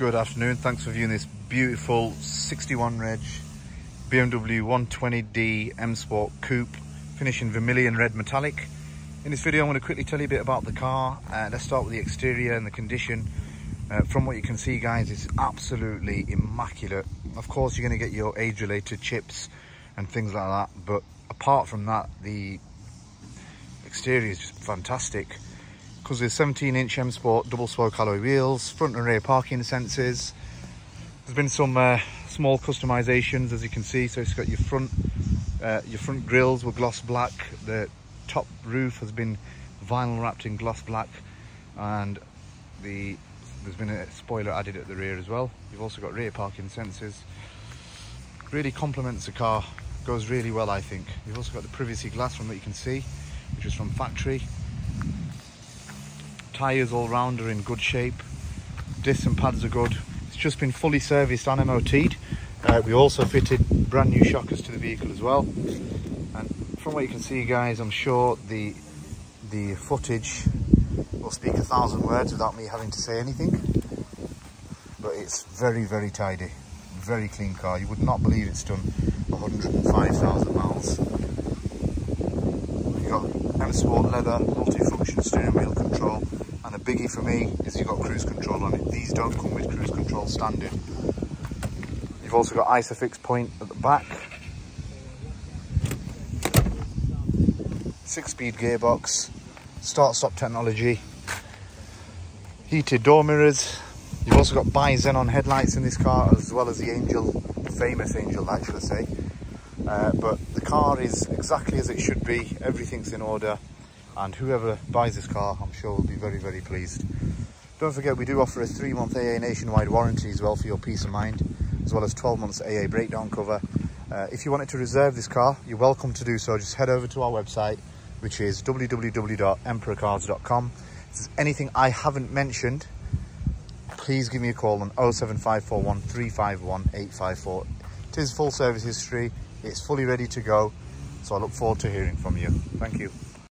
Good afternoon, thanks for viewing this beautiful 61 reg BMW 120D M Sport Coupe, finishing vermilion red metallic. In this video I'm going to quickly tell you a bit about the car. Uh, let's start with the exterior and the condition. Uh, from what you can see guys, it's absolutely immaculate. Of course you're going to get your age related chips and things like that, but apart from that, the exterior is just fantastic because with 17 inch M Sport double spoke alloy wheels, front and rear parking sensors. There's been some uh, small customizations as you can see. So it's got your front uh, your front grills were gloss black. The top roof has been vinyl wrapped in gloss black and the there's been a spoiler added at the rear as well. You've also got rear parking sensors. Really complements the car, goes really well I think. You've also got the privacy glass from what you can see, which is from factory tyres all round are in good shape. Discs and pads are good. It's just been fully serviced and MOT'd. Uh, we also fitted brand new shockers to the vehicle as well. And from what you can see guys, I'm sure the the footage will speak a thousand words without me having to say anything. But it's very, very tidy. Very clean car. You would not believe it's done 105,000 miles. You've got M Sport leather, multi-function steering wheel control, and a biggie for me is you've got cruise control on it. These don't come with cruise control standard. You've also got ISOFIX point at the back. Six-speed gearbox, start-stop technology, heated door mirrors. You've also got bi-xenon headlights in this car as well as the Angel, famous Angel light, should I say. Uh, but the car is exactly as it should be. Everything's in order and whoever buys this car I'm sure will be very very pleased. Don't forget we do offer a three month AA nationwide warranty as well for your peace of mind as well as 12 months AA breakdown cover. Uh, if you wanted to reserve this car you're welcome to do so. Just head over to our website which is www.emperorcars.com if there's anything I haven't mentioned please give me a call on 07541 351 854 it is full service history. It's fully ready to go. So I look forward to hearing from you. Thank you